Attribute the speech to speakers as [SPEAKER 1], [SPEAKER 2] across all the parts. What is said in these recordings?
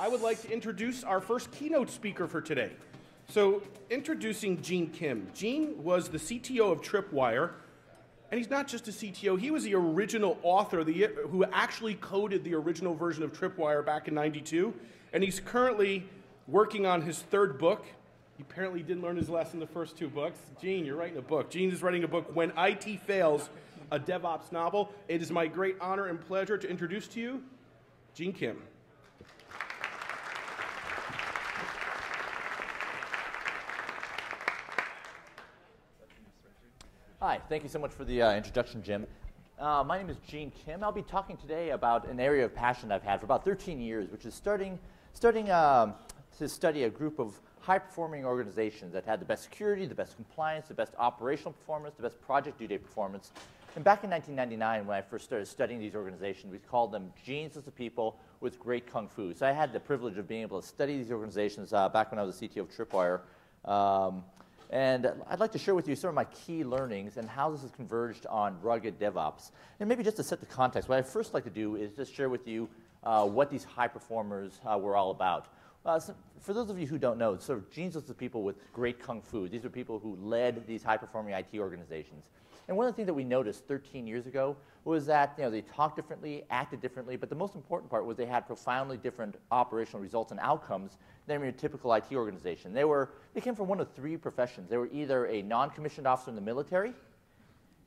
[SPEAKER 1] I would like to introduce our first keynote speaker for today. So, introducing Gene Kim. Gene was the CTO of Tripwire, and he's not just a CTO, he was the original author the, who actually coded the original version of Tripwire back in 92, and he's currently working on his third book. He apparently didn't learn his lesson the first two books. Gene, you're writing a book. Gene is writing a book, When IT Fails, a DevOps novel. It is my great honor and pleasure to introduce to you Gene Kim.
[SPEAKER 2] Thank you so much for the uh, introduction, Jim. Uh, my name is Gene Kim. I'll be talking today about an area of passion I've had for about 13 years, which is starting, starting um, to study a group of high-performing organizations that had the best security, the best compliance, the best operational performance, the best project due date performance. And back in 1999, when I first started studying these organizations, we called them geniuses of the people with great kung fu. So I had the privilege of being able to study these organizations uh, back when I was the CTO of Tripwire. Um, and I'd like to share with you some of my key learnings and how this has converged on rugged DevOps. And maybe just to set the context, what I'd first like to do is just share with you uh, what these high performers uh, were all about. Uh, so for those of you who don't know, sort of geniuses of people with great kung fu. These are people who led these high-performing IT organizations. And one of the things that we noticed 13 years ago was that you know, they talked differently, acted differently, but the most important part was they had profoundly different operational results and outcomes than your typical IT organization. They, were, they came from one of three professions. They were either a non-commissioned officer in the military,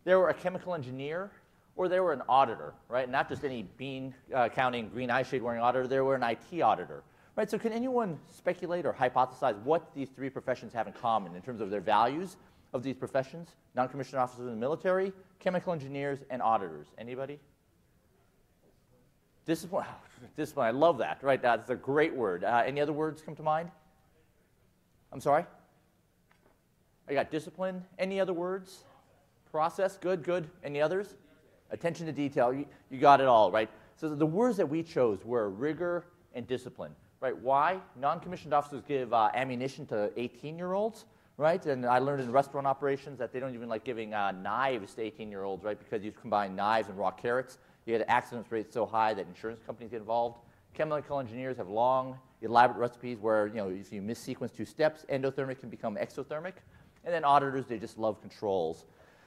[SPEAKER 2] they were a chemical engineer, or they were an auditor, right? Not just any bean uh, counting, green eye shade wearing auditor, they were an IT auditor. Right, so can anyone speculate or hypothesize what these three professions have in common in terms of their values of these professions? Non-commissioned officers in the military, chemical engineers, and auditors. Anybody? Discipline. Discipline. I love that. Right. That's a great word. Uh, any other words come to mind? I'm sorry. I got discipline. Any other words? Process. Good. Good. Any others? Attention to detail. You, you got it all. Right. So the words that we chose were rigor and discipline. Right. Why? Non-commissioned officers give uh, ammunition to 18-year-olds right? And I learned in restaurant operations that they don't even like giving uh, knives to 18-year-olds, right? Because you combine knives and raw carrots, you get accidents rates so high that insurance companies get involved. Chemical engineers have long, elaborate recipes where, you know, if you missequence two steps, endothermic can become exothermic. And then auditors, they just love controls.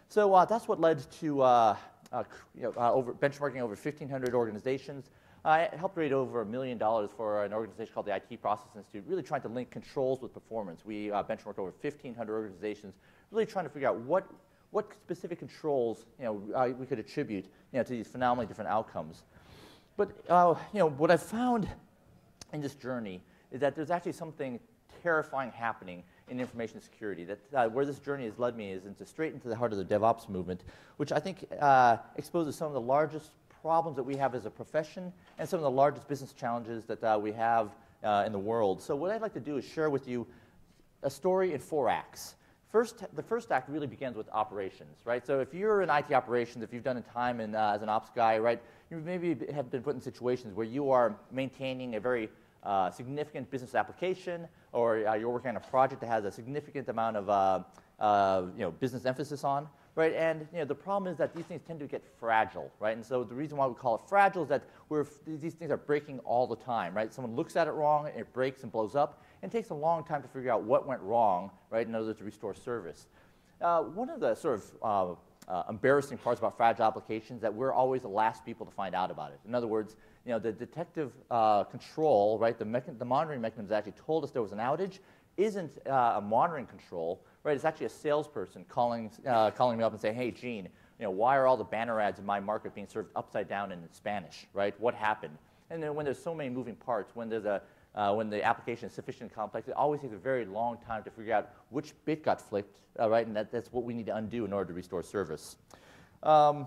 [SPEAKER 2] So uh, that's what led to uh, uh you know, uh, over benchmarking over 1,500 organizations. I helped raise over a million dollars for an organization called the IT Process Institute, really trying to link controls with performance. We uh, benchmarked over 1,500 organizations, really trying to figure out what, what specific controls you know, uh, we could attribute you know, to these phenomenally different outcomes. But uh, you know, what I've found in this journey is that there's actually something terrifying happening in information security. That uh, where this journey has led me is into straight into the heart of the DevOps movement, which I think uh, exposes some of the largest problems that we have as a profession and some of the largest business challenges that uh, we have uh, in the world. So what I'd like to do is share with you a story in four acts. First, the first act really begins with operations, right? So if you're in IT operations, if you've done a time in, uh, as an ops guy, right, you maybe have been put in situations where you are maintaining a very uh, significant business application, or uh, you're working on a project that has a significant amount of uh, you know, business emphasis on right? And you know, the problem is that these things tend to get fragile, right? And so the reason why we call it fragile is that we're, these things are breaking all the time, right? Someone looks at it wrong, and it breaks and blows up, and it takes a long time to figure out what went wrong, right, in order to restore service. Uh, one of the sort of uh, uh, embarrassing parts about fragile applications is that we're always the last people to find out about it. In other words, you know, the detective uh, control, right, the, the monitoring mechanism that actually told us there was an outage isn't uh, a monitoring control, right? It's actually a salesperson calling, uh, calling me up and saying, hey, Gene, you know, why are all the banner ads in my market being served upside down in Spanish, right? What happened? And then when there's so many moving parts, when, there's a, uh, when the application is sufficiently complex, it always takes a very long time to figure out which bit got flipped, uh, right? And that, that's what we need to undo in order to restore service. Um,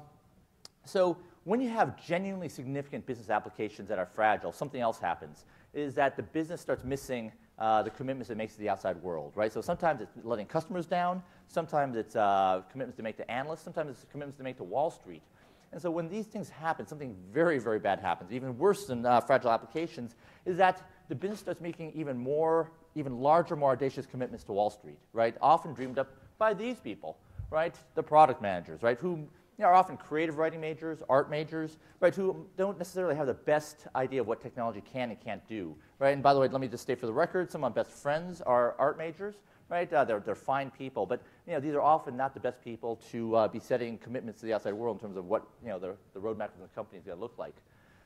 [SPEAKER 2] so when you have genuinely significant business applications that are fragile, something else happens, is that the business starts missing uh, the commitments it makes to the outside world, right? So sometimes it's letting customers down, sometimes it's uh, commitments to make to analysts, sometimes it's commitments to make to Wall Street. And so when these things happen, something very, very bad happens, even worse than uh, fragile applications, is that the business starts making even more, even larger, more audacious commitments to Wall Street, right? Often dreamed up by these people, right? The product managers, right? Who you know, are often creative writing majors, art majors, right, who don't necessarily have the best idea of what technology can and can't do, right? And by the way, let me just state for the record, some of my best friends are art majors, right? Uh, they're, they're fine people, but you know, these are often not the best people to uh, be setting commitments to the outside world in terms of what you know, the, the roadmap of the company is going to look like.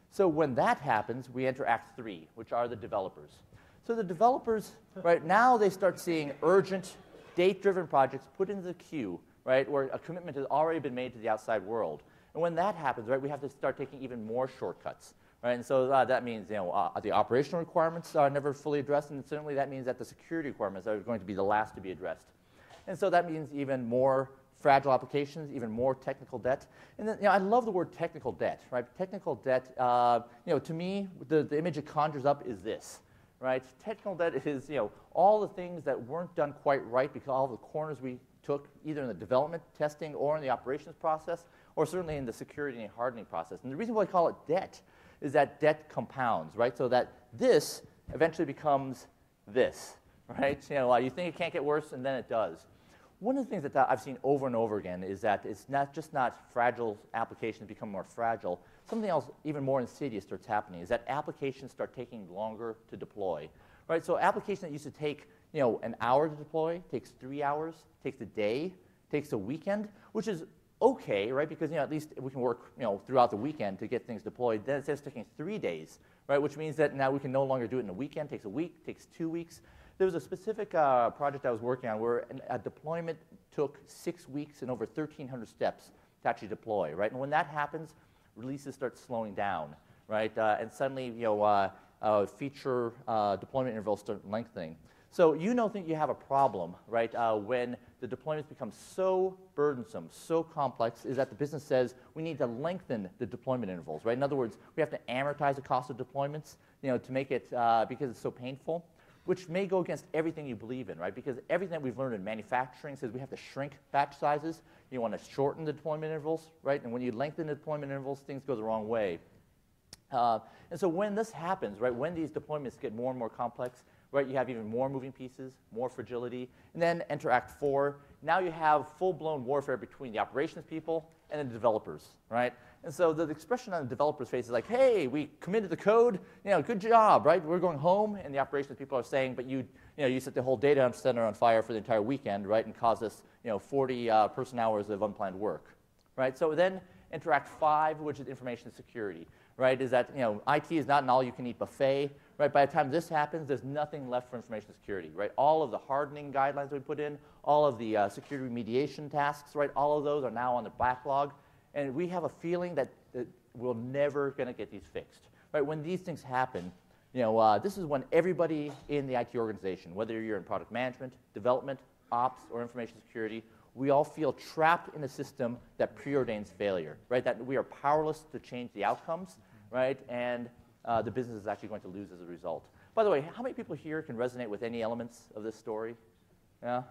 [SPEAKER 2] So when that happens, we enter Act Three, which are the developers. So the developers, right now, they start seeing urgent, date-driven projects put into the queue, right, where a commitment has already been made to the outside world. And when that happens, right, we have to start taking even more shortcuts. Right? And so uh, that means you know, uh, the operational requirements are never fully addressed, and certainly that means that the security requirements are going to be the last to be addressed. And so that means even more fragile applications, even more technical debt. And then, you know, I love the word technical debt, right? Technical debt, uh, you know, to me, the, the image it conjures up is this, right? Technical debt is, you know, all the things that weren't done quite right because all the corners we took either in the development, testing, or in the operations process, or certainly in the security and hardening process. And the reason why I call it debt is that debt compounds, right? So that this eventually becomes this, right? You know, you think it can't get worse, and then it does. One of the things that I've seen over and over again is that it's not just not fragile applications become more fragile. Something else even more insidious starts happening is that applications start taking longer to deploy, right? So applications that used to take you know an hour to deploy takes three hours, takes a day, takes a weekend, which is okay, right? Because you know, at least we can work you know, throughout the weekend to get things deployed. Then it says taking three days, right? Which means that now we can no longer do it in a weekend. It takes a week, takes two weeks. There was a specific uh, project I was working on where an, a deployment took six weeks and over 1,300 steps to actually deploy, right? And when that happens, releases start slowing down, right? Uh, and suddenly, you know, uh, feature uh, deployment intervals start lengthening. So you know that you have a problem, right, uh, when the deployments become so burdensome, so complex, is that the business says we need to lengthen the deployment intervals, right? In other words, we have to amortize the cost of deployments, you know, to make it, uh, because it's so painful, which may go against everything you believe in, right? Because everything that we've learned in manufacturing says we have to shrink batch sizes. You want to shorten the deployment intervals, right? And when you lengthen the deployment intervals, things go the wrong way. Uh, and so when this happens, right, when these deployments get more and more complex, right? You have even more moving pieces, more fragility. And then enter Act 4. Now you have full-blown warfare between the operations people and the developers, right? And so the expression on the developer's face is like, hey, we committed the code, you know, good job, right? We're going home. And the operations people are saying, but you, you know, you set the whole data center on fire for the entire weekend, right? And caused us, you know, 40 uh, person hours of unplanned work, right? So then enter Act 5, which is information security, right? Is that, you know, IT is not an all-you-can-eat buffet, Right, by the time this happens, there's nothing left for information security. Right, all of the hardening guidelines we put in, all of the uh, security remediation tasks, right, all of those are now on the backlog, and we have a feeling that, we're never going to get these fixed. Right, when these things happen, you know, uh, this is when everybody in the IT organization, whether you're in product management, development, ops, or information security, we all feel trapped in a system that preordains failure, right? That we are powerless to change the outcomes, right? And uh, the business is actually going to lose as a result. By the way, how many people here can resonate with any elements of this story? Yeah?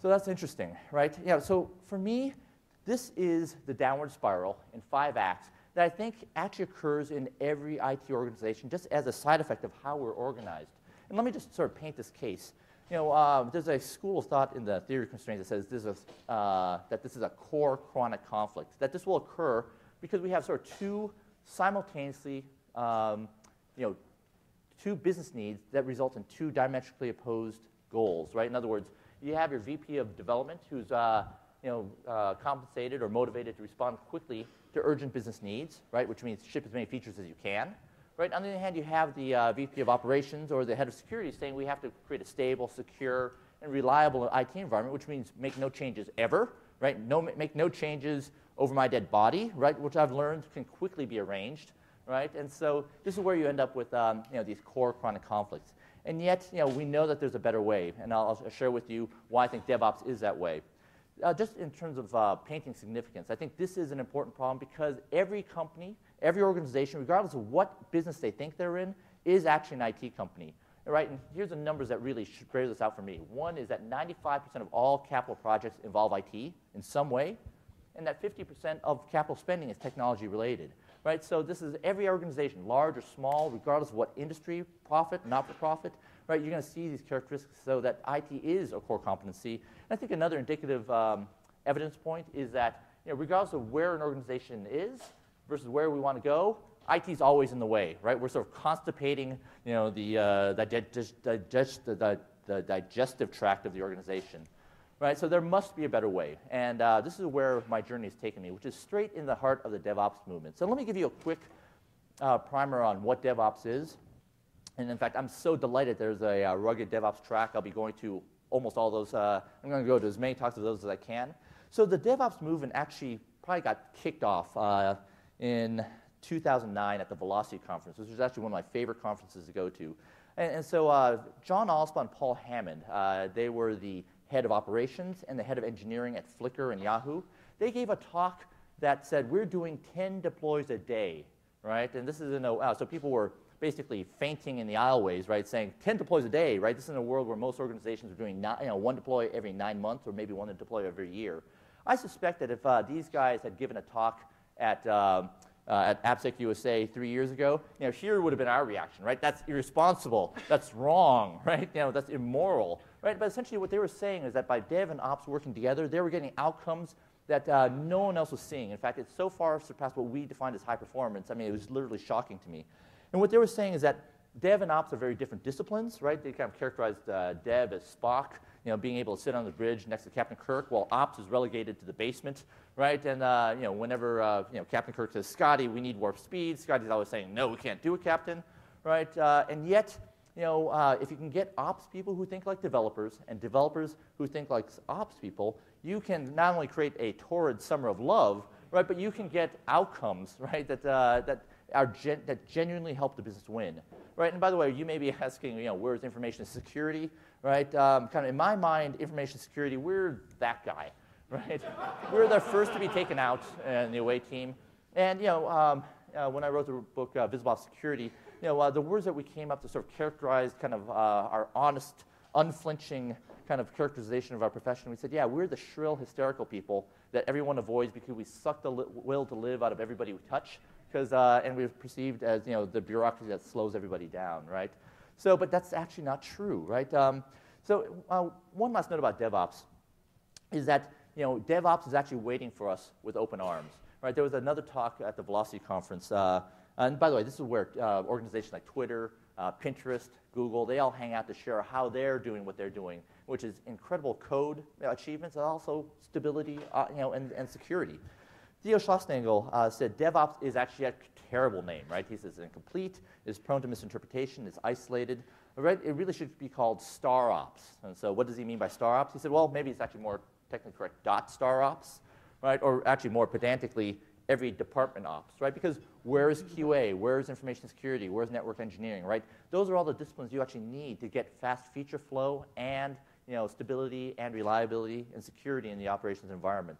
[SPEAKER 2] So that's interesting, right? Yeah, so for me, this is the downward spiral in five acts that I think actually occurs in every IT organization just as a side effect of how we're organized. And let me just sort of paint this case. You know, uh, there's a school of thought in the theory of constraints that says this is a, uh, that this is a core chronic conflict, that this will occur because we have sort of two simultaneously um, you know, two business needs that result in two diametrically opposed goals, right? In other words, you have your VP of development who's uh, you know, uh, compensated or motivated to respond quickly to urgent business needs, right? Which means ship as many features as you can. Right? On the other hand, you have the uh, VP of operations or the head of security saying we have to create a stable, secure, and reliable IT environment, which means make no changes ever, right? No, make no changes over my dead body, right? Which I've learned can quickly be arranged right? And so this is where you end up with um, you know, these core chronic conflicts. And yet, you know, we know that there's a better way, and I'll, I'll share with you why I think DevOps is that way. Uh, just in terms of uh, painting significance, I think this is an important problem because every company, every organization, regardless of what business they think they're in, is actually an IT company. Right, and here's the numbers that really bear this out for me. One is that 95% of all capital projects involve IT in some way, and that 50% of capital spending is technology related right? So this is every organization, large or small, regardless of what industry, profit, not-for-profit, right? You're going to see these characteristics so that IT is a core competency. And I think another indicative um, evidence point is that you know, regardless of where an organization is versus where we want to go, IT is always in the way, right? We're sort of constipating, you know, the, uh, the, digest, the, the, digestive tract of the organization, right? So there must be a better way. And uh, this is where my journey has taken me, which is straight in the heart of the DevOps movement. So let me give you a quick uh, primer on what DevOps is. And in fact, I'm so delighted there's a uh, rugged DevOps track. I'll be going to almost all those. Uh, I'm going to go to as many talks of those as I can. So the DevOps movement actually probably got kicked off uh, in 2009 at the Velocity Conference, which was actually one of my favorite conferences to go to. And, and so John Allspaw and Paul Hammond, they were the head of operations and the head of engineering at Flickr and Yahoo. They gave a talk that said, we're doing 10 deploys a day, right? And this is in a, so people were basically fainting in the aisleways, right, saying 10 deploys a day, right? This is in a world where most organizations are doing not, you know, one deploy every nine months or maybe one deploy every year. I suspect that if uh, these guys had given a talk at, um, uh, at AppSec USA three years ago, you know, here would have been our reaction, right? That's irresponsible. That's wrong, right? You know, that's immoral, right? But essentially what they were saying is that by dev and ops working together, they were getting outcomes that uh, no one else was seeing. In fact, it so far surpassed what we defined as high performance. I mean, it was literally shocking to me. And what they were saying is that dev and ops are very different disciplines, right? They kind of characterized uh, dev as Spock, you know, being able to sit on the bridge next to Captain Kirk, while ops is relegated to the basement, right? And uh, you know, whenever uh, you know Captain Kirk says, "Scotty, we need warp speed," Scotty's always saying, "No, we can't do it, Captain," right? Uh, and yet, you know, uh, if you can get ops people who think like developers and developers who think like ops people, you can not only create a torrid summer of love, right? But you can get outcomes, right? That uh, that are gen that genuinely help the business win, right? And by the way, you may be asking, you know, where's information security, right? Um, kind of in my mind, information security, we're that guy, right? we're the first to be taken out in the away team. And, you know, um, uh, when I wrote the book uh, Visible Security, you know, uh, the words that we came up to sort of characterize kind of uh, our honest, unflinching kind of characterization of our profession, we said, yeah, we're the shrill, hysterical people that everyone avoids because we suck the will to live out of everybody we touch because uh, and we're perceived as you know the bureaucracy that slows everybody down, right? So, but that's actually not true, right? Um, so, uh, one last note about DevOps is that you know DevOps is actually waiting for us with open arms, right? There was another talk at the Velocity conference, uh, and by the way, this is where uh, organizations like Twitter, uh, Pinterest, Google, they all hang out to share how they're doing what they're doing, which is incredible code achievements and also stability, uh, you know, and, and security. Theo Schlossnagle uh, said DevOps is actually a terrible name, right? He says it's incomplete, it's prone to misinterpretation, it's isolated. Right? It really should be called star ops. And so what does he mean by star ops? He said, well, maybe it's actually more technically correct, dot star ops, right? Or actually more pedantically, every department ops, right? Because where is QA? Where is information security? Where is network engineering, right? Those are all the disciplines you actually need to get fast feature flow and you know, stability and reliability and security in the operations environment.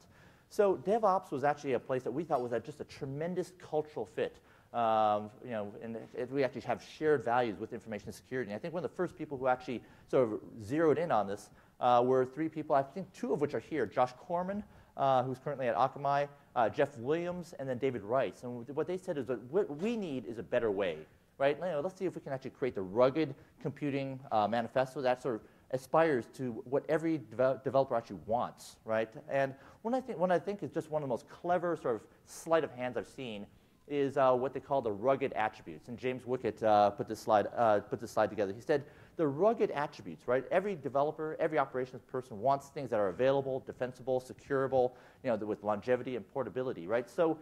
[SPEAKER 2] So DevOps was actually a place that we thought was a, just a tremendous cultural fit. Um, you know, and it, we actually have shared values with information security. And I think one of the first people who actually sort of zeroed in on this uh, were three people, I think two of which are here. Josh Corman, uh, who's currently at Akamai, uh, Jeff Williams, and then David Rice. And what they said is that what we need is a better way, right? You know, let's see if we can actually create the rugged computing uh, manifesto that sort of aspires to what every de developer actually wants, right? And one I, think, one I think is just one of the most clever sort of sleight of hands I've seen is uh, what they call the rugged attributes. And James Wickett uh, put, this slide, uh, put this slide together. He said, the rugged attributes, right? Every developer, every operations person wants things that are available, defensible, securable, you know, with longevity and portability, right? So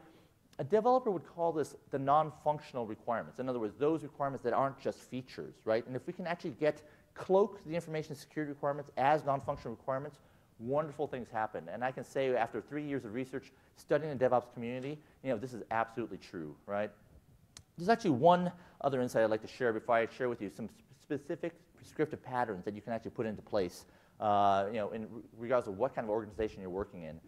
[SPEAKER 2] a developer would call this the non-functional requirements. In other words, those requirements that aren't just features, right? And if we can actually get cloak the information security requirements as non-functional requirements, wonderful things happen. And I can say after three years of research studying the DevOps community, you know, this is absolutely true, right? There's actually one other insight I'd like to share before I share with you some specific prescriptive patterns that you can actually put into place, uh, you know, in regards to what kind of organization you're working in.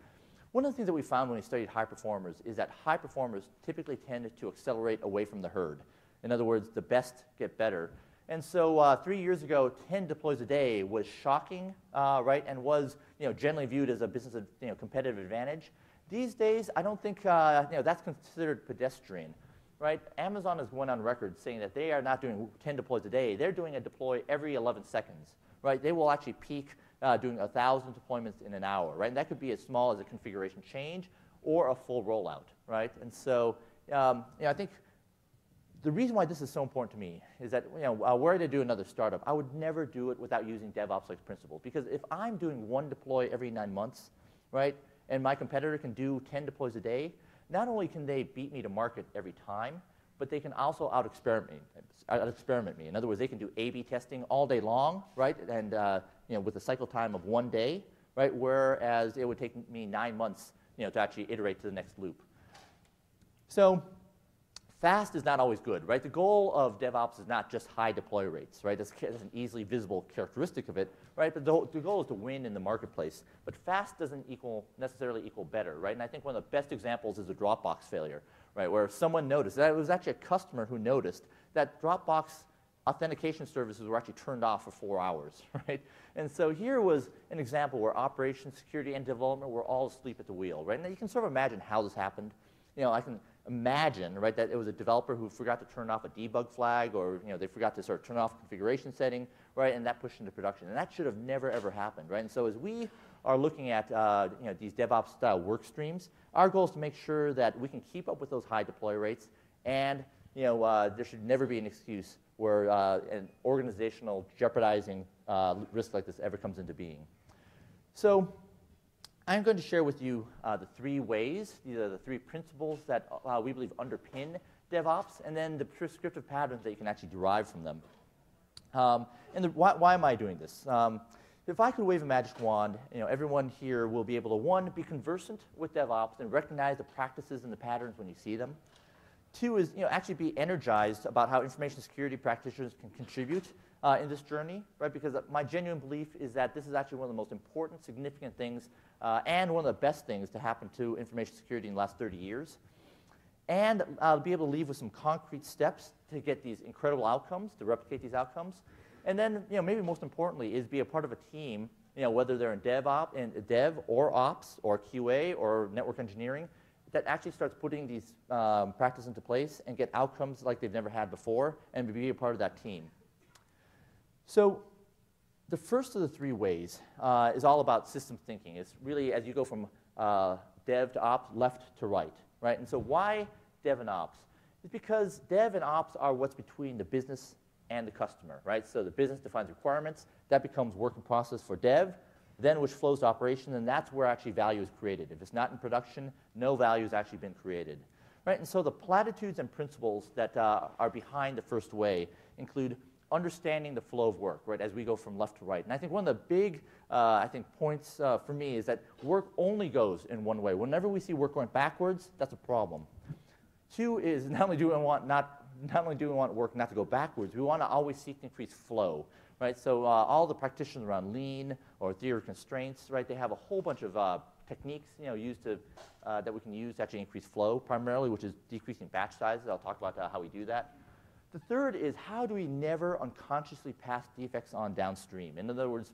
[SPEAKER 2] One of the things that we found when we studied high performers is that high performers typically tend to accelerate away from the herd. In other words, the best get better. And so uh, three years ago, 10 deploys a day was shocking, uh, right, and was you know, generally viewed as a business you know, competitive advantage. These days, I don't think uh, you know, that's considered pedestrian, right? Amazon has went on record saying that they are not doing 10 deploys a day. They're doing a deploy every 11 seconds, right? They will actually peak uh, doing 1,000 deployments in an hour, right? And that could be as small as a configuration change or a full rollout, right? And so, um, you know, I think the reason why this is so important to me is that you know, uh, were I to do another startup, I would never do it without using DevOps-like principles. Because if I'm doing one deploy every nine months, right, and my competitor can do 10 deploys a day, not only can they beat me to market every time, but they can also out-experiment me, out-experiment me. In other words, they can do A/B testing all day long, right, and uh, you know, with a cycle time of one day, right, whereas it would take me nine months, you know, to actually iterate to the next loop. So Fast is not always good, right? The goal of DevOps is not just high deploy rates, right? That's, that's an easily visible characteristic of it, right? But the, the, goal is to win in the marketplace. But fast doesn't equal necessarily equal better, right? And I think one of the best examples is the Dropbox failure, right? Where someone noticed, that it was actually a customer who noticed that Dropbox authentication services were actually turned off for four hours, right? And so here was an example where operations, security, and development were all asleep at the wheel, right? Now you can sort of imagine how this happened. You know, I can imagine, right, that it was a developer who forgot to turn off a debug flag or, you know, they forgot to sort of turn off configuration setting, right, and that pushed into production. And that should have never, ever happened, right? And so as we are looking at, uh, you know, these DevOps style work streams, our goal is to make sure that we can keep up with those high deploy rates and, you know, uh, there should never be an excuse where uh, an organizational jeopardizing uh, risk like this ever comes into being. So I'm going to share with you uh, the three ways, these are the three principles that uh, we believe underpin DevOps, and then the prescriptive patterns that you can actually derive from them. Um, and the, why, why, am I doing this? Um, if I could wave a magic wand, you know, everyone here will be able to, one, be conversant with DevOps and recognize the practices and the patterns when you see them. Two is, you know, actually be energized about how information security practitioners can contribute uh, in this journey, right? Because my genuine belief is that this is actually one of the most important, significant things uh, and one of the best things to happen to information security in the last 30 years. And uh, be able to leave with some concrete steps to get these incredible outcomes, to replicate these outcomes. And then, you know, maybe most importantly, is be a part of a team, you know, whether they're in DevOps, in dev or ops or QA or network engineering, that actually starts putting these um, practices into place and get outcomes like they've never had before and be a part of that team. So the first of the three ways uh, is all about system thinking. It's really as you go from uh, dev to ops, left to right, right? And so why dev and ops? It's because dev and ops are what's between the business and the customer, right? So the business defines requirements, that becomes work in process for dev, then which flows to operation, and that's where actually value is created. If it's not in production, no value has actually been created. Right? And so the platitudes and principles that uh, are behind the first way include understanding the flow of work, right, as we go from left to right. And I think one of the big, uh, I think, points uh, for me is that work only goes in one way. Whenever we see work going backwards, that's a problem. Two is not only do we want not, not only do we want work not to go backwards, we want to always seek to increase flow, right? So uh, all the practitioners around lean or theory of constraints, right, they have a whole bunch of uh, techniques, you know, used to, uh, that we can use to actually increase flow primarily, which is decreasing batch sizes. I'll talk about uh, how we do that. The third is how do we never unconsciously pass defects on downstream? In other words,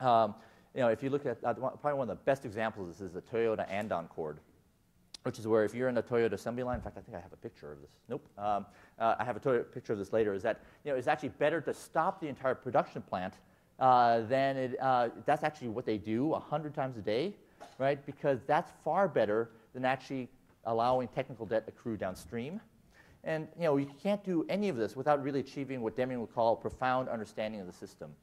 [SPEAKER 2] um, you know, if you look at uh, probably one of the best examples of this is the Toyota Andon cord, which is where if you're in a Toyota assembly line, in fact, I think I have a picture of this. Nope, um, uh, I have a Toyota picture of this later. Is that you know, it's actually better to stop the entire production plant uh, than it, uh, that's actually what they do 100 times a day, right? Because that's far better than actually allowing technical debt to accrue downstream. And you know, you can't do any of this without really achieving what Deming would call profound understanding of the system.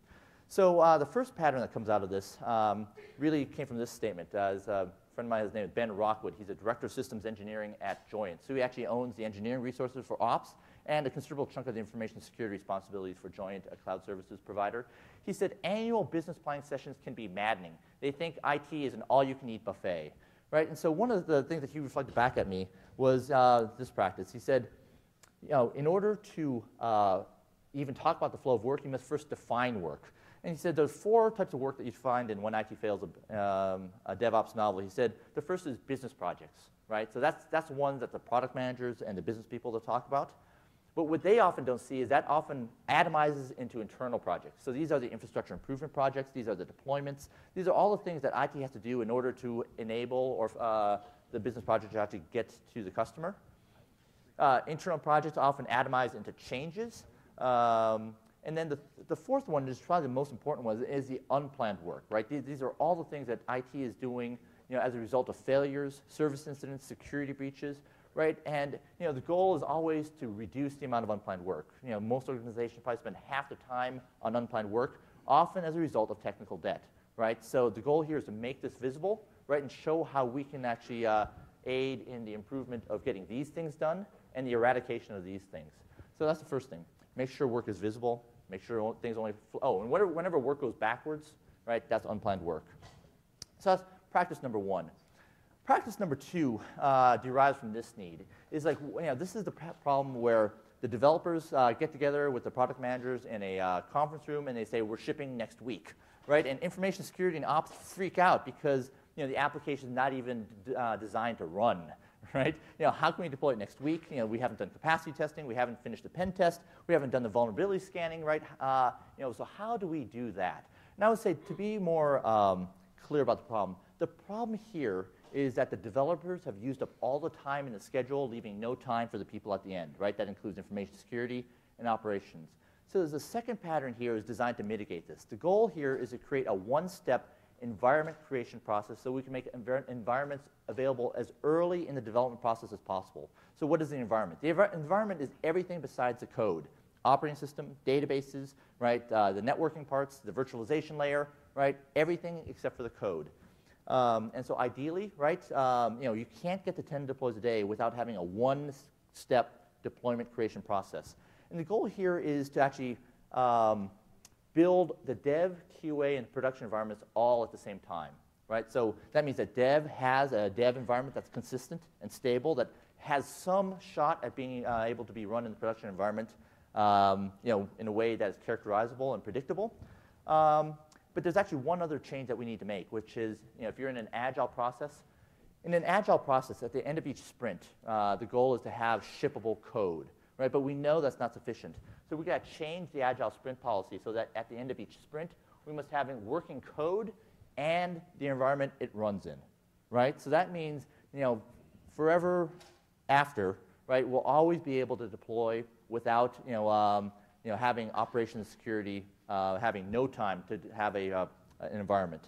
[SPEAKER 2] So uh, the first pattern that comes out of this um, really came from this statement. Uh, a friend of mine, his name is Ben Rockwood. He's a director of systems engineering at Joyent. So he actually owns the engineering resources for ops and a considerable chunk of the information security responsibilities for Joyent, a cloud services provider. He said annual business planning sessions can be maddening. They think IT is an all-you-can-eat buffet, right? And so one of the things that he reflected back at me was uh, this practice. He said, you know, in order to uh, even talk about the flow of work, you must first define work. And he said there's four types of work that you find in When IT Fails, a, um, a DevOps novel. He said the first is business projects, right? So that's, that's one that the product managers and the business people will talk about. But what they often don't see is that often atomizes into internal projects. So these are the infrastructure improvement projects. These are the deployments. These are all the things that IT has to do in order to enable or uh, the business project to actually get to the customer. Uh, internal projects often atomize into changes. Um, and then the, the fourth one is probably the most important one is the unplanned work, right? These, these, are all the things that IT is doing you know, as a result of failures, service incidents, security breaches, right? And you know, the goal is always to reduce the amount of unplanned work. You know, most organizations probably spend half the time on unplanned work, often as a result of technical debt, right? So the goal here is to make this visible, right, and show how we can actually uh, aid in the improvement of getting these things done and the eradication of these things. So that's the first thing. Make sure work is visible. Make sure things only. oh, and whenever, whenever work goes backwards, right, that's unplanned work. So that's practice number one. Practice number two uh, derives from this need. Is like, you know, this is the problem where the developers uh, get together with the product managers in a uh, conference room and they say, we're shipping next week, right? And information security and ops freak out because, you know, the application is not even uh, designed to run, right? You know, how can we deploy it next week? You know, we haven't done capacity testing, we haven't finished the pen test, we haven't done the vulnerability scanning, right? Uh, you know, so how do we do that? And I would say to be more um, clear about the problem, the problem here is that the developers have used up all the time in the schedule, leaving no time for the people at the end, right? That includes information security and operations. So there's a second pattern here is designed to mitigate this. The goal here is to create a one-step environment creation process so we can make envir environments available as early in the development process as possible. So what is the environment? The env environment is everything besides the code. Operating system, databases, right, uh, the networking parts, the virtualization layer, right, everything except for the code. Um, and so ideally, right, um, you know, you can't get to 10 deploys a day without having a one-step deployment creation process. And the goal here is to actually um, build the dev, QA, and production environments all at the same time, right? So that means that dev has a dev environment that's consistent and stable, that has some shot at being uh, able to be run in the production environment, um, you know, in a way that is characterizable and predictable. Um, but there's actually one other change that we need to make, which is, you know, if you're in an agile process, in an agile process, at the end of each sprint, uh, the goal is to have shippable code, right? But we know that's not sufficient. So we got to change the agile sprint policy so that at the end of each sprint, we must have working code and the environment it runs in, right? So that means, you know, forever after, right, we'll always be able to deploy without, you know, um, you know having operations security uh, having no time to have a, uh, an environment.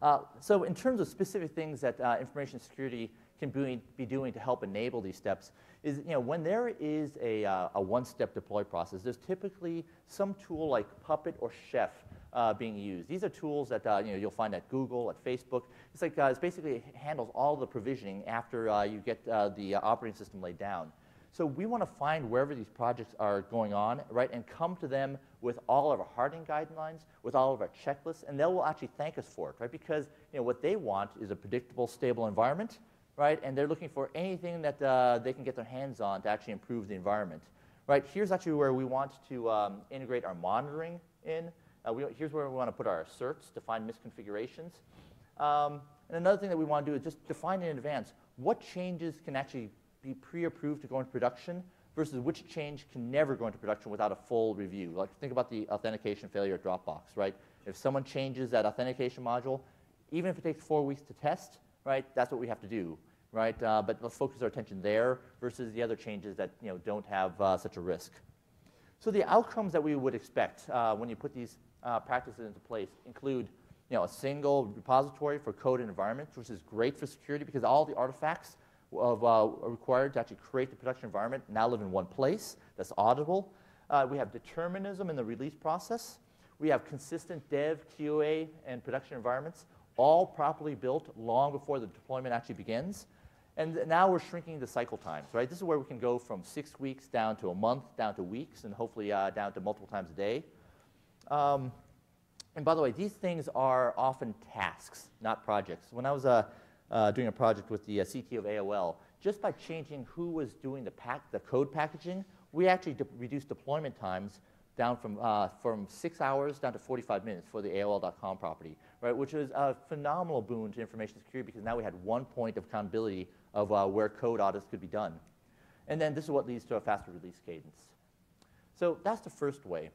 [SPEAKER 2] Uh, so in terms of specific things that uh, information security can be, be, doing to help enable these steps is, you know, when there is a, uh, a one-step deploy process, there's typically some tool like Puppet or Chef uh, being used. These are tools that uh, you know, you'll find at Google, at Facebook. It's like uh, it's basically handles all the provisioning after uh, you get uh, the operating system laid down. So we want to find wherever these projects are going on, right, and come to them with all of our hardening guidelines, with all of our checklists, and they will actually thank us for it, right? Because you know what they want is a predictable, stable environment, right? And they're looking for anything that uh, they can get their hands on to actually improve the environment, right? Here's actually where we want to um, integrate our monitoring in. Uh, we, here's where we want to put our to find misconfigurations. Um, and another thing that we want to do is just define in advance what changes can actually be pre-approved to go into production versus which change can never go into production without a full review. Like think about the authentication failure at Dropbox, right? If someone changes that authentication module, even if it takes four weeks to test, right, that's what we have to do, right? Uh, but let's focus our attention there versus the other changes that you know, don't have uh, such a risk. So the outcomes that we would expect uh, when you put these uh, practices into place include you know, a single repository for code and environments, which is great for security because all the artifacts of, uh, required to actually create the production environment now live in one place that's auditable. Uh, we have determinism in the release process. We have consistent dev, QA, and production environments, all properly built long before the deployment actually begins. And now we're shrinking the cycle times, right? This is where we can go from six weeks down to a month, down to weeks, and hopefully uh, down to multiple times a day. Um, and by the way, these things are often tasks, not projects. When I was uh, uh, doing a project with the uh, CTO of AOL, just by changing who was doing the, pack, the code packaging, we actually de reduced deployment times down from, uh, from six hours down to 45 minutes for the AOL.com property, right, which was a phenomenal boon to information security because now we had one point of accountability of uh, where code audits could be done. And then this is what leads to a faster release cadence. So that's the first way.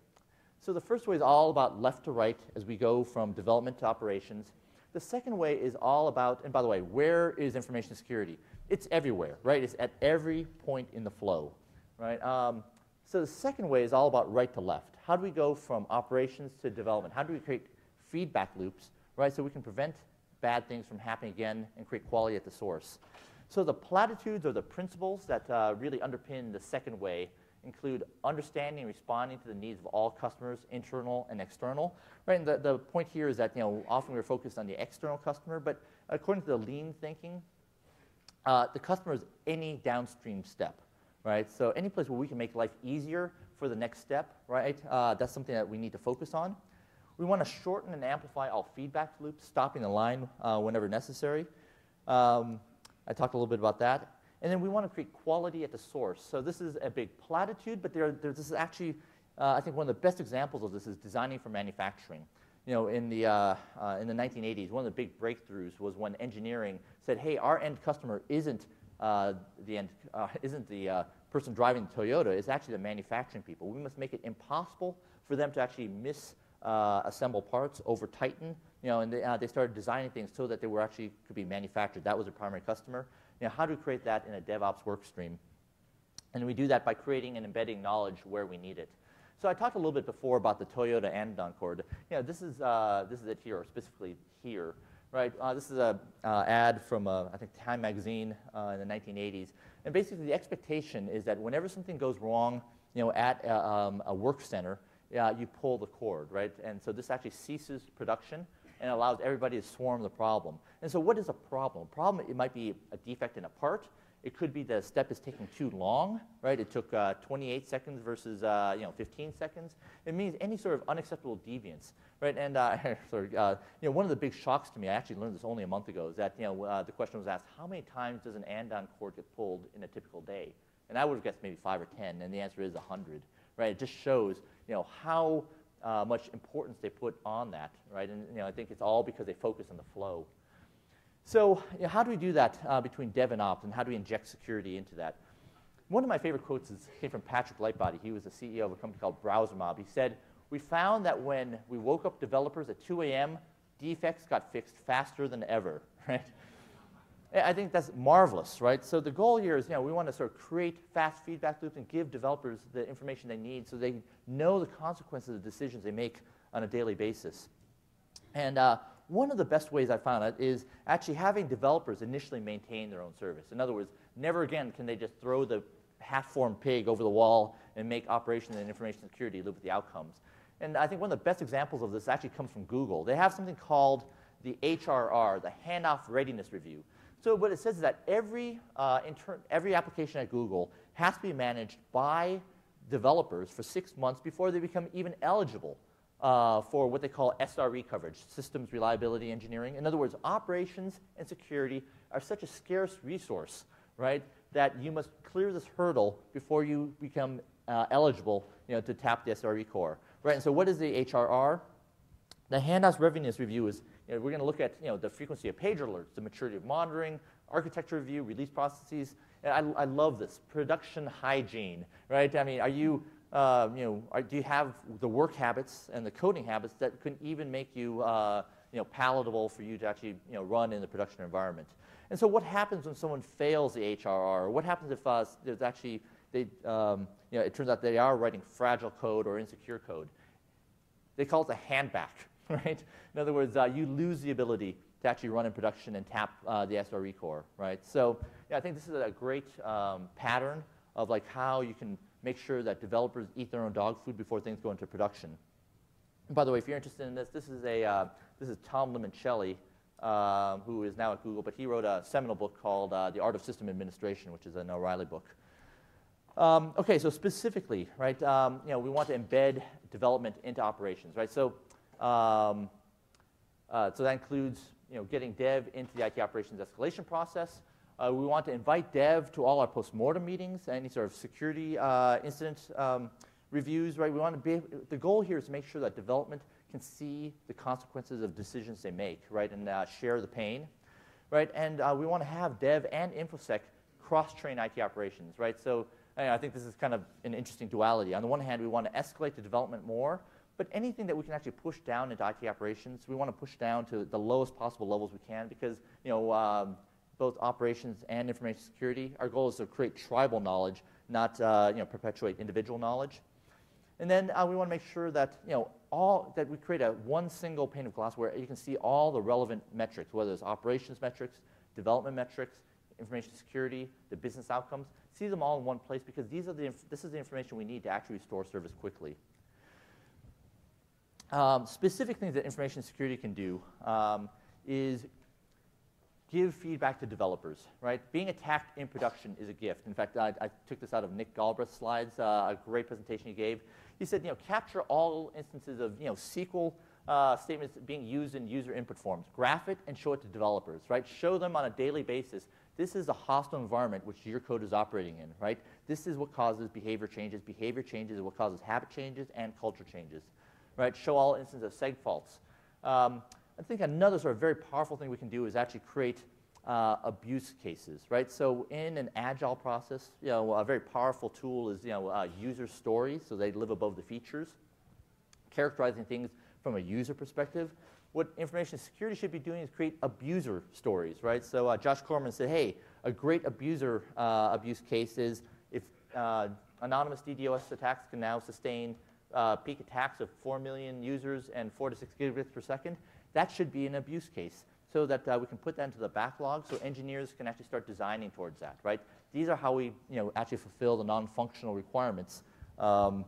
[SPEAKER 2] So the first way is all about left to right as we go from development to operations. The second way is all about, and by the way, where is information security? It's everywhere, right? It's at every point in the flow, right? Um, so the second way is all about right to left. How do we go from operations to development? How do we create feedback loops, right? So we can prevent bad things from happening again and create quality at the source. So the platitudes or the principles that uh, really underpin the second way include understanding and responding to the needs of all customers, internal and external. Right, and the, the point here is that you know often we're focused on the external customer, but according to the lean thinking, uh, the customer is any downstream step, right? So any place where we can make life easier for the next step, right? Uh, that's something that we need to focus on. We want to shorten and amplify all feedback loops, stopping the line uh, whenever necessary. Um, I talked a little bit about that. And then we want to create quality at the source. So this is a big platitude, but there, there, this is actually, uh, I think one of the best examples of this is designing for manufacturing. You know, in the, uh, uh, in the 1980s, one of the big breakthroughs was when engineering said, hey, our end customer isn't uh, the, end, uh, isn't the uh, person driving the Toyota, it's actually the manufacturing people. We must make it impossible for them to actually misassemble parts, over tighten, you know, and they, they started designing things so that they were actually could be manufactured. That was their primary customer. You know, how do we create that in a DevOps work stream? And we do that by creating and embedding knowledge where we need it. So I talked a little bit before about the Toyota Andon cord. You know, this is, uh, this is it here, or specifically here, right? Uh, this is an uh, ad from, uh, I think, Time Magazine uh, in the 1980s. And basically the expectation is that whenever something goes wrong, you know, at a, um, a work center, you pull the cord, right? And so this actually ceases production and allows everybody to swarm the problem. And so what is a problem? A problem, it might be a defect in a part. It could be the step is taking too long, right? It took uh, 28 seconds versus uh, you know 15 seconds. It means any sort of unacceptable deviance, right? And uh, sorry, uh, you know, one of the big shocks to me, I actually learned this only a month ago, is that you know uh, the question was asked, how many times does an andon cord get pulled in a typical day? And I would have guessed maybe five or 10, and the answer is 100, right? It just shows you know how uh, much importance they put on that, right? And you know, I think it's all because they focus on the flow. So you know, how do we do that uh, between dev and ops, and how do we inject security into that? One of my favorite quotes is, came from Patrick Lightbody. He was the CEO of a company called BrowserMob. He said, we found that when we woke up developers at 2 a.m., defects got fixed faster than ever, right? I think that's marvelous, right? So the goal here is, you know, we want to sort of create fast feedback loops and give developers the information they need so they know the consequences of the decisions they make on a daily basis. And uh, one of the best ways I found it is actually having developers initially maintain their own service. In other words, never again can they just throw the half-formed pig over the wall and make operations and information security live with the outcomes. And I think one of the best examples of this actually comes from Google. They have something called the HRR, the Handoff Readiness Review. So what it says is that every, uh, every application at Google has to be managed by developers for six months before they become even eligible uh, for what they call SRE coverage, Systems Reliability Engineering. In other words, operations and security are such a scarce resource, right, that you must clear this hurdle before you become uh, eligible you know, to tap the SRE core. Right, and so what is the HRR? The Handoff Readiness Review is you know, we're going to look at you know, the frequency of page alerts, the maturity of monitoring, architecture review, release processes. And I, I love this. Production hygiene, right? I mean, are you, uh, you know, are, do you have the work habits and the coding habits that can even make you, uh, you know, palatable for you to actually, you know, run in the production environment? And so what happens when someone fails the HRR? What happens if uh, there's actually, they, um, you know, it turns out they are writing fragile code or insecure code? They call it a handback, right? In other words, uh, you lose the ability to actually run in production and tap uh, the SRE core, right? So yeah, I think this is a great um, pattern of like how you can make sure that developers eat their own dog food before things go into production. And by the way, if you're interested in this, this is a uh, this is Tom Limoncelli, um, who is now at Google, but he wrote a seminal book called uh, The Art of System Administration, which is an O'Reilly book. Um, okay, so specifically, right, um, you know, we want to embed development into operations, right? So um, uh, so that includes you know, getting dev into the IT operations escalation process. Uh, we want to invite dev to all our post-mortem meetings, any sort of security uh, incident um, reviews, right? We want to be, the goal here is to make sure that development can see the consequences of decisions they make, right, and uh, share the pain, right? And uh, we want to have dev and InfoSec cross-train IT operations, right? So I think this is kind of an interesting duality. On the one hand, we want to escalate the development more, but anything that we can actually push down into IT operations, we want to push down to the lowest possible levels we can because you know, um, both operations and information security, our goal is to create tribal knowledge, not uh, you know, perpetuate individual knowledge. And then uh, we want to make sure that you know, all that we create a one single pane of glass where you can see all the relevant metrics, whether it's operations metrics, development metrics, information security, the business outcomes. See them all in one place because these are the this is the information we need to actually restore service quickly. Um, specific things that information security can do um, is give feedback to developers, right? Being attacked in production is a gift. In fact, I, I took this out of Nick Galbreath's slides, uh, a great presentation he gave. He said, you know, capture all instances of, you know, SQL uh, statements being used in user input forms. Graph it and show it to developers, right? Show them on a daily basis. This is a hostile environment which your code is operating in, right? This is what causes behavior changes. Behavior changes is what causes habit changes and culture changes, right? Show all instances of seg faults. Um, I think another sort of very powerful thing we can do is actually create uh, abuse cases, right? So in an agile process, you know, a very powerful tool is, you know, uh, user stories, so they live above the features, characterizing things from a user perspective. What information security should be doing is create abuser stories, right? So uh, Josh Corman said, hey, a great abuser uh, abuse case is if uh, anonymous DDoS attacks can now sustain uh, peak attacks of 4 million users and 4 to 6 gigabits per second, that should be an abuse case so that uh, we can put that into the backlog so engineers can actually start designing towards that, right? These are how we you know, actually fulfill the non-functional requirements um,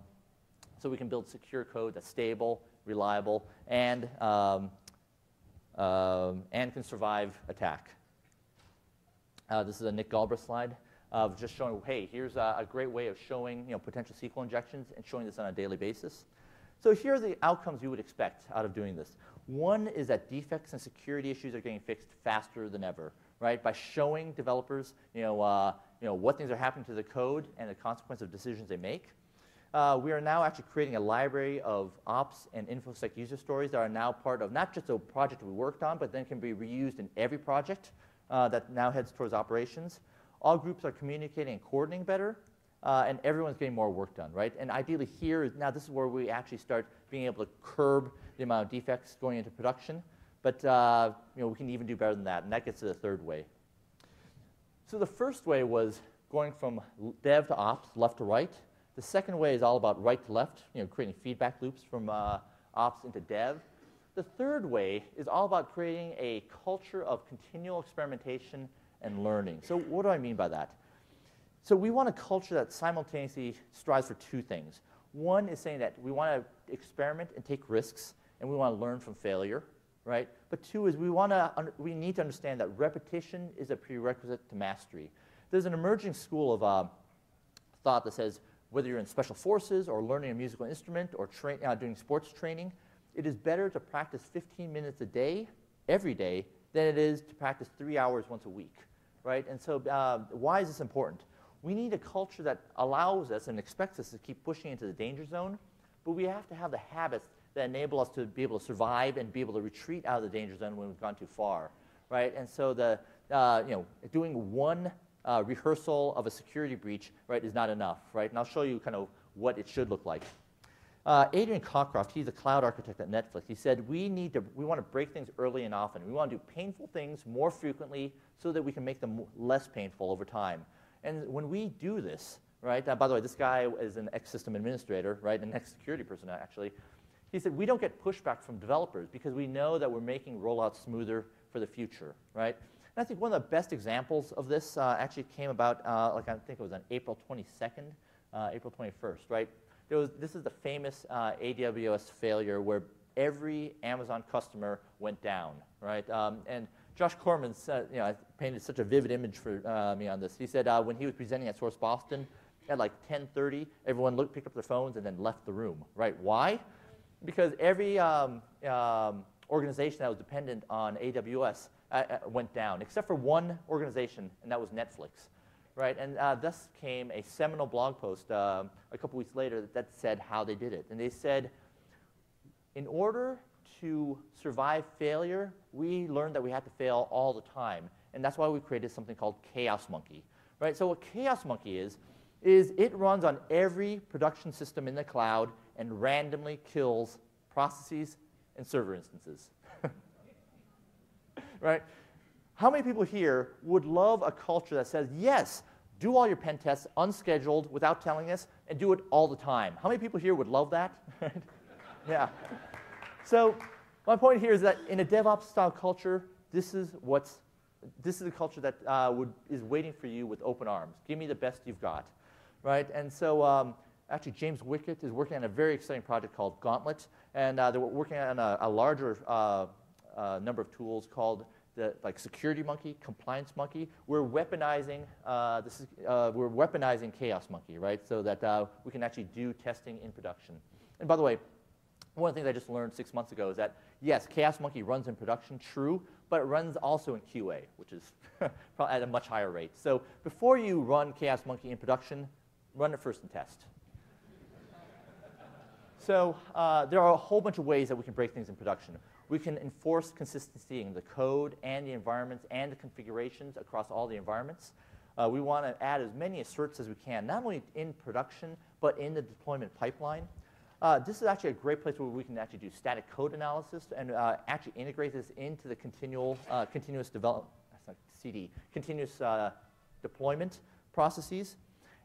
[SPEAKER 2] so we can build secure code that's stable, reliable, and, um, um, and can survive attack. Uh, this is a Nick Galbreath slide of just showing, hey, here's a, a, great way of showing you know, potential SQL injections and showing this on a daily basis. So here are the outcomes you would expect out of doing this. One is that defects and security issues are getting fixed faster than ever, right? By showing developers, you know, uh, you know, what things are happening to the code and the consequence of decisions they make. Uh, we are now actually creating a library of ops and InfoSec user stories that are now part of not just a project we worked on, but then can be reused in every project uh, that now heads towards operations. All groups are communicating and coordinating better, uh, and everyone's getting more work done, right? And ideally here, now this is where we actually start being able to curb the amount of defects going into production. But uh, you know, we can even do better than that, and that gets to the third way. So the first way was going from dev to ops, left to right. The second way is all about right to left, you know, creating feedback loops from uh, ops into dev. The third way is all about creating a culture of continual experimentation and learning. So what do I mean by that? So we want a culture that simultaneously strives for two things. One is saying that we want to experiment and take risks, and we want to learn from failure, right? But two is we want to we need to understand that repetition is a prerequisite to mastery. There's an emerging school of uh, thought that says whether you're in special forces or learning a musical instrument or uh, doing sports training, it is better to practice 15 minutes a day, every day, than it is to practice three hours once a week, right? And so uh, why is this important? We need a culture that allows us and expects us to keep pushing into the danger zone, but we have to have the habits that enable us to be able to survive and be able to retreat out of the danger zone when we've gone too far, right? And so the, uh, you know, doing one uh, rehearsal of a security breach, right, is not enough, right? And I'll show you kind of what it should look like. Uh, Adrian Cockcroft, he's a cloud architect at Netflix. He said, we need to, we want to break things early and often. We want to do painful things more frequently so that we can make them less painful over time. And when we do this, right, uh, by the way, this guy is an ex-system administrator, right, an ex-security person actually. He said, we don't get pushback from developers because we know that we're making rollouts smoother for the future, right? And I think one of the best examples of this uh, actually came about, uh, like I think it was on April 22nd, uh, April 21st, right? Was, this is the famous uh, AWS failure where every Amazon customer went down, right? Um, and Josh Corman said, you know, painted such a vivid image for uh, me on this. He said uh, when he was presenting at Source Boston at like 10:30, everyone looked, picked up their phones and then left the room. Right? Why? Because every um, um, organization that was dependent on AWS uh, uh, went down, except for one organization, and that was Netflix. Right? And uh, thus came a seminal blog post uh, a couple weeks later that said how they did it. And they said, in order to survive failure, we learned that we had to fail all the time. And that's why we created something called Chaos Monkey. Right? So what Chaos Monkey is, is it runs on every production system in the cloud and randomly kills processes and server instances. right? How many people here would love a culture that says, yes, do all your pen tests unscheduled without telling us and do it all the time? How many people here would love that? yeah. So my point here is that in a DevOps style culture, this is what's this is a culture that uh, would, is waiting for you with open arms. Give me the best you've got, right? And so um, actually James Wickett is working on a very exciting project called Gauntlt, and uh, they're working on a, a larger uh, uh number of tools called the like Security Monkey, Compliance Monkey. We're weaponizing uh, this is, uh, we're weaponizing Chaos Monkey, right? So that we can actually do testing in production. And by the way, one of the things I just learned six months ago is that yes, Chaos Monkey runs in production, true, but it runs also in QA, which is probably at a much higher rate. So before you run Chaos Monkey in production, run it first in test. so uh, there are a whole bunch of ways that we can break things in production. We can enforce consistency in the code and the environments and the configurations across all the environments. Uh, we want to add as many asserts as we can, not only in production, but in the deployment pipeline. Uh, this is actually a great place where we can actually do static code analysis and uh, actually integrate this into the continual, uh, continuous development, CD, continuous uh, deployment processes.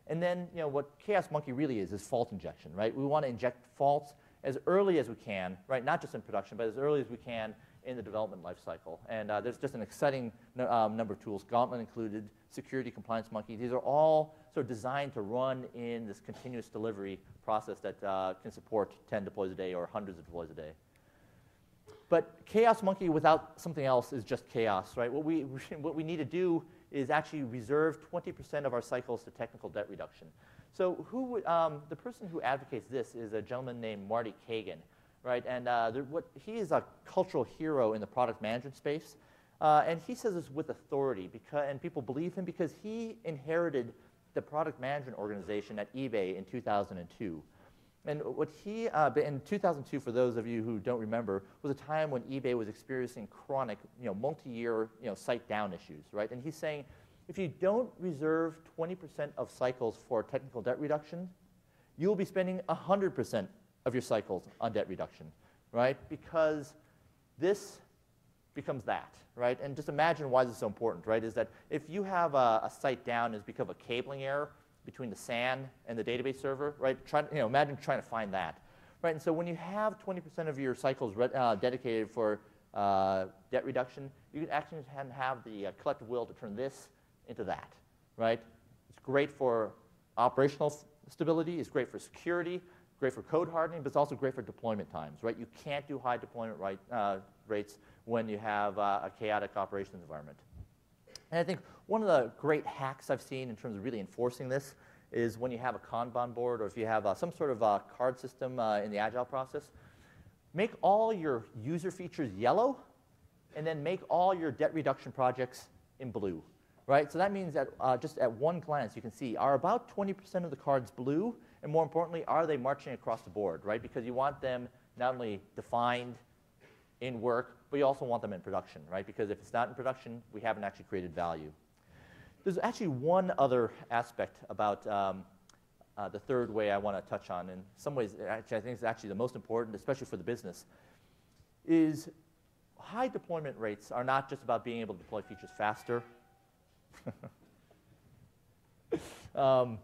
[SPEAKER 2] And then, you know, what Chaos Monkey really is, is fault injection, right? We want to inject faults as early as we can, right? Not just in production, but as early as we can in the development lifecycle. And uh, there's just an exciting um, number of tools, Gauntlt included, Security Compliance Monkey. These are all sort of designed to run in this continuous delivery process that uh, can support 10 deploys a day or hundreds of deploys a day. But Chaos Monkey without something else is just chaos, right? What we, what we need to do is actually reserve 20% of our cycles to technical debt reduction. So who, um, the person who advocates this is a gentleman named Marty Cagan, right? And uh, what, he is a cultural hero in the product management space. Uh, and he says this with authority, because, and people believe him because he inherited the product management organization at eBay in 2002. And what he, uh, in 2002, for those of you who don't remember, was a time when eBay was experiencing chronic, you know, multi-year, you know, site down issues, right? And he's saying, if you don't reserve 20% of cycles for technical debt reduction, you will be spending 100% of your cycles on debt reduction, right? Because this becomes that, right? And just imagine why this is so important, right? Is that if you have a, a site down is because of a cabling error between the SAN and the database server, right? Try, you know, imagine trying to find that, right? And so when you have 20% of your cycles uh, dedicated for uh, debt reduction, you can actually have the uh, collective will to turn this into that, right? It's great for operational stability, it's great for security, great for code hardening, but it's also great for deployment times, right? You can't do high deployment right, uh, rates when you have uh, a chaotic operations environment. And I think one of the great hacks I've seen in terms of really enforcing this is when you have a Kanban board or if you have uh, some sort of uh, card system uh, in the agile process, make all your user features yellow and then make all your debt reduction projects in blue. Right? So that means that uh, just at one glance you can see are about 20% of the cards blue and more importantly, are they marching across the board, right? Because you want them not only defined in work, but you also want them in production, right? Because if it's not in production, we haven't actually created value. There's actually one other aspect about um, uh, the third way I want to touch on. In some ways, actually, I think it's actually the most important, especially for the business, is high deployment rates are not just about being able to deploy features faster. um,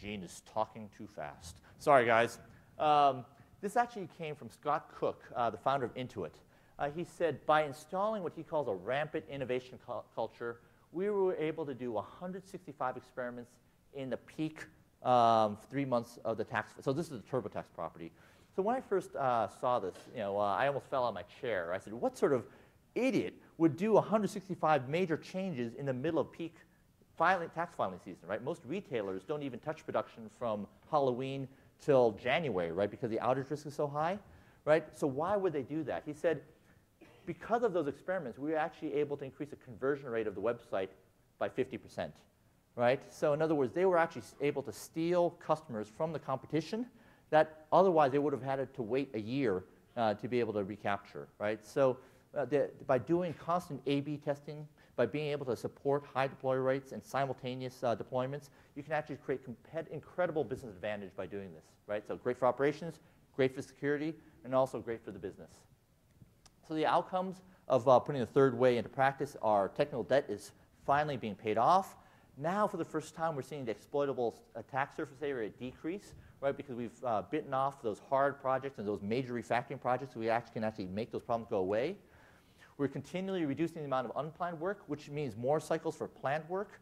[SPEAKER 2] Gene is talking too fast. Sorry, guys. Um, this actually came from Scott Cook, uh, the founder of Intuit. Uh, he said, by installing what he calls a rampant innovation cu culture, we were able to do 165 experiments in the peak um, three months of the tax. So this is the TurboTax property. So when I first uh, saw this, you know, uh, I almost fell of my chair. I said, what sort of idiot would do 165 major changes in the middle of peak filing, tax filing season, right? Most retailers don't even touch production from Halloween till January, right? Because the outage risk is so high, right? So why would they do that? He said, because of those experiments, we were actually able to increase the conversion rate of the website by 50%, right? So in other words, they were actually able to steal customers from the competition that otherwise they would have had to wait a year uh, to be able to recapture, right? So uh, by doing constant A-B testing, by being able to support high deploy rates and simultaneous uh, deployments, you can actually create incredible business advantage by doing this, right? So great for operations, great for security, and also great for the business. So the outcomes of uh, putting the third way into practice are technical debt is finally being paid off. Now, for the first time, we're seeing the exploitable attack surface area decrease, right? Because we've uh, bitten off those hard projects and those major refactoring projects, so we actually can actually make those problems go away. We're continually reducing the amount of unplanned work, which means more cycles for planned work.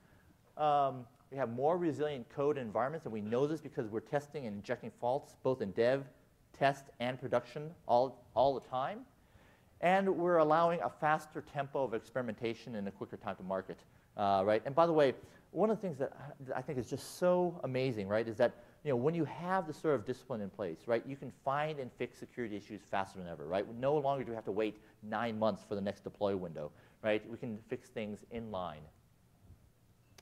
[SPEAKER 2] Um, we have more resilient code environments, and we know this because we're testing and injecting faults both in dev, test, and production all, all the time. And we're allowing a faster tempo of experimentation and a quicker time to market, uh, right? And by the way, one of the things that I think is just so amazing, right, is that you know, when you have this sort of discipline in place, right, you can find and fix security issues faster than ever, right? No longer do we have to wait nine months for the next deploy window, right? We can fix things in line.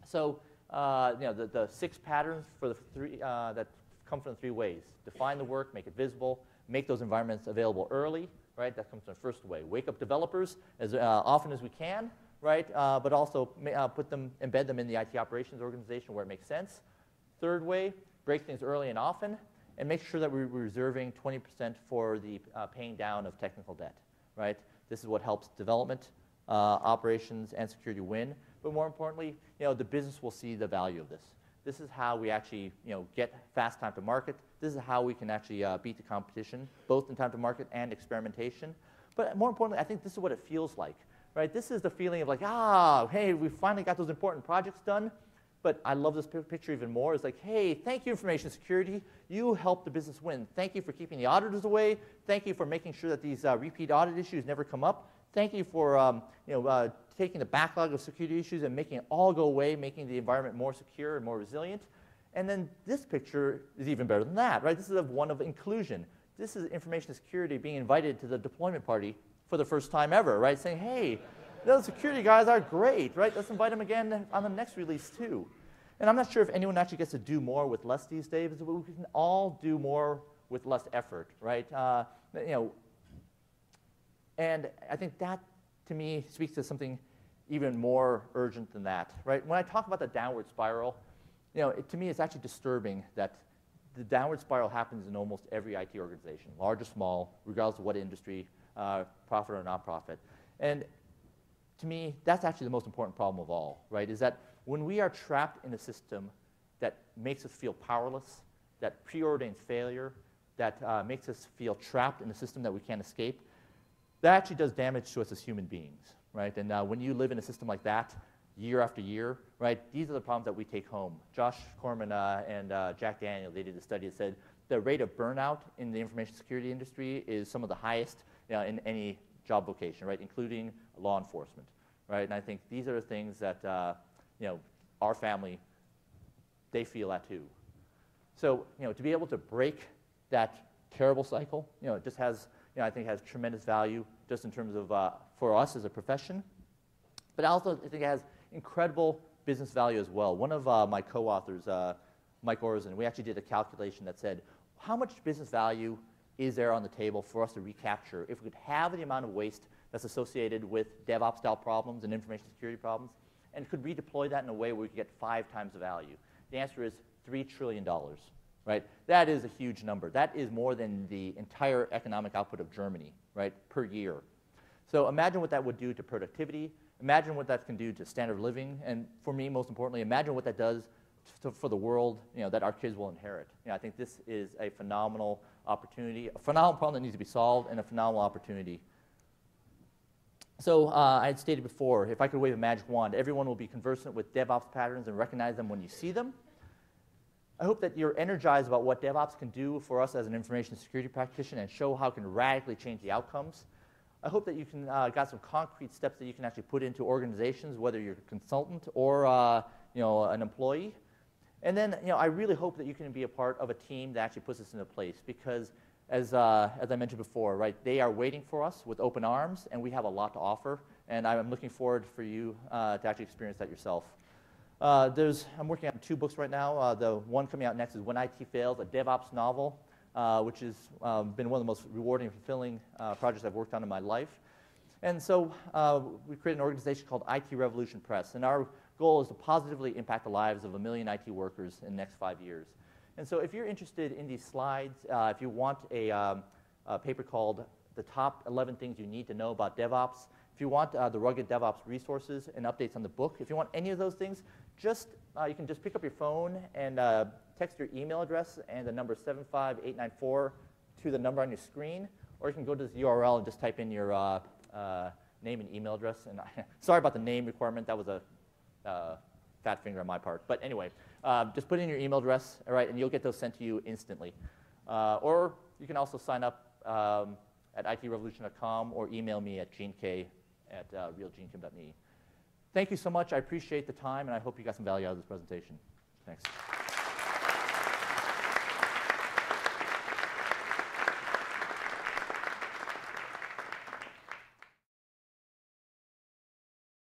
[SPEAKER 2] So, uh, you know, the, the six patterns for the three, uh, that come from the three ways. Define the work, make it visible, make those environments available early, right? That comes from the first way. Wake up developers as uh, often as we can, right? Uh, but also uh, put them, embed them in the IT operations organization where it makes sense. Third way, break things early and often, and make sure that we're reserving 20% for the uh, paying down of technical debt, right? This is what helps development, uh, operations, and security win. But more importantly, you know, the business will see the value of this. This is how we actually, you know, get fast time to market. This is how we can actually uh, beat the competition, both in time to market and experimentation. But more importantly, I think this is what it feels like, right? This is the feeling of like, ah, hey, we finally got those important projects done. But I love this picture even more. It's like, hey, thank you, information security. You helped the business win. Thank you for keeping the auditors away. Thank you for making sure that these uh, repeat audit issues never come up. Thank you for um, you know, uh, taking the backlog of security issues and making it all go away, making the environment more secure and more resilient. And then this picture is even better than that, right? This is one of inclusion. This is information security being invited to the deployment party for the first time ever, right? Saying, hey, those security guys are great, right? Let's invite them again on the next release too. And I'm not sure if anyone actually gets to do more with less these days, but we can all do more with less effort, right? Uh, you know, and I think that, to me, speaks to something even more urgent than that, right? When I talk about the downward spiral, you know, it, to me, it's actually disturbing that the downward spiral happens in almost every IT organization, large or small, regardless of what industry, uh, profit or nonprofit. And to me, that's actually the most important problem of all, right? Is that when we are trapped in a system that makes us feel powerless, that preordains failure, that uh, makes us feel trapped in a system that we can't escape, that actually does damage to us as human beings, right? And uh, when you live in a system like that, year after year, right, these are the problems that we take home. Josh Corman uh, and uh, Jack Daniel, they did a study that said the rate of burnout in the information security industry is some of the highest you know, in any job vocation, right, including law enforcement, right? And I think these are the things that, uh, you know, our family, they feel that too. So, you know, to be able to break that terrible cycle, you know, it just has, you know, I think has tremendous value just in terms of uh, for us as a profession. But also, I think it has incredible business value as well. One of uh, my co-authors, uh, Mike Orzen, we actually did a calculation that said, how much business value is there on the table for us to recapture if we could have the amount of waste that's associated with DevOps style problems and information security problems, and could redeploy that in a way where we could get five times the value? The answer is $3 trillion, right? That is a huge number. That is more than the entire economic output of Germany, right, per year. So imagine what that would do to productivity. Imagine what that can do to standard living. And for me, most importantly, imagine what that does to, for the world you know, that our kids will inherit. You know, I think this is a phenomenal opportunity, a phenomenal problem that needs to be solved, and a phenomenal opportunity. So uh, I had stated before, if I could wave a magic wand, everyone will be conversant with DevOps patterns and recognize them when you see them. I hope that you're energized about what DevOps can do for us as an information security practitioner and show how it can radically change the outcomes. I hope that you can uh, got some concrete steps that you can actually put into organizations, whether you're a consultant or uh, you know an employee. And then you know I really hope that you can be a part of a team that actually puts this into place because as uh, as I mentioned before, right, they are waiting for us with open arms, and we have a lot to offer. And I'm looking forward for you uh, to actually experience that yourself. Uh, there's, I'm working on two books right now. Uh, the one coming out next is When IT Fails, a DevOps novel uh, which has um, been one of the most rewarding and fulfilling uh, projects I've worked on in my life. And so we created an organization called IT Revolution Press, and our goal is to positively impact the lives of a million IT workers in the next five years. And so if you're interested in these slides, uh, if you want a, um, a paper called The Top 11 Things You Need to Know About DevOps, If you want uh, the Rugged DevOps resources and updates on the book, if you want any of those things, just uh, you can just pick up your phone and uh, text your email address and the number 75894 to the number on your screen, or you can go to this URL and just type in your uh, uh, name and email address. And I, sorry about the name requirement. That was a uh, fat finger on my part. But anyway, uh, just put in your email address, all right, and you'll get those sent to you instantly. Uh, or you can also sign up um, at itrevolution.com or email me at genek at uh, realgenekim.me. Thank you so much. I appreciate the time, and I hope you got some value out of this presentation. Thanks.